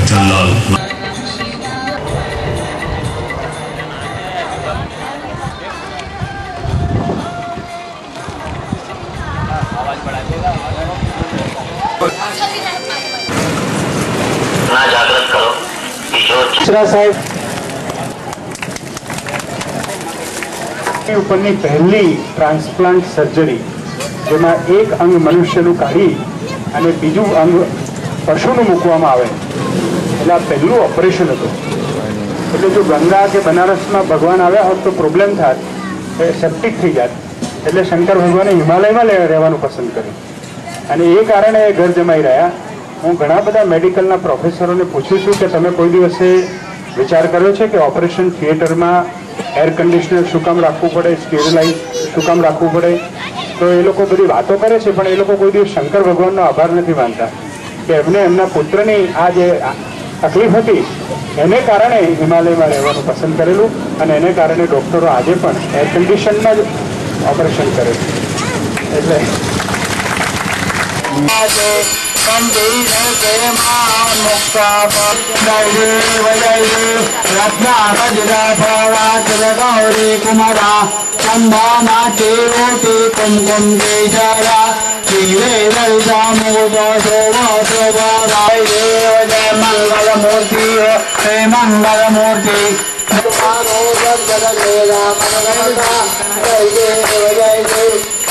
વિઠ્ઠલલાલ ઉપરની પહેલી transplant surgery જેમાં એક અંગ મનુષ્યનું કાઢી અને બીજું અંગ પશુનું મૂકવામાં આવે. એટલે આ પહેલું ઓપરેશન હતું. એટલે જો ગંગા કે બનારસમાં ભગવાન આવ્યા હોત તો પ્રોબ્લેમ થાત. એ સેપ્ટિક થઈ જાત. એટલે શંકર ભગવાને હિમાલયમાં રહેવાનું પસંદ કર્યું. અને એ કારણે એ ઘર જમાઈ રહ્યા. હું ઘણા બધા મેડિકલના પ્રોફેસરોને પૂછું છું કે તમે કોઈ દિવસે વિચાર કર્યો છે કે ઓપરેશન થિયેટરમાં એર કન્ડિશનર શું કામ રાખવું પડે સ્ટેરિલાઇઝ શું કામ રાખવું પડે? તો એ લોકો બધી વાતો કરે છે, પણ એ લોકો કોઈ દિવસ શંકર ભગવાનનો આભાર નથી માનતા. કે એમને એમના પુત્રની આ જે તકલીફ હતી એને કારણે હિમાલયમાં રહેવાનું પસંદ કરેલું અને એને કારણે ડૉક્ટરો આજે પણ એર કન્ડિશનમાં જ ઓપરેશન કરે છે એટલે કુમારા ચંદાના ઓટી જય કેશરા શિવે શોભો શોભારાય દેવ જય મંગલ મૂર્તિ હે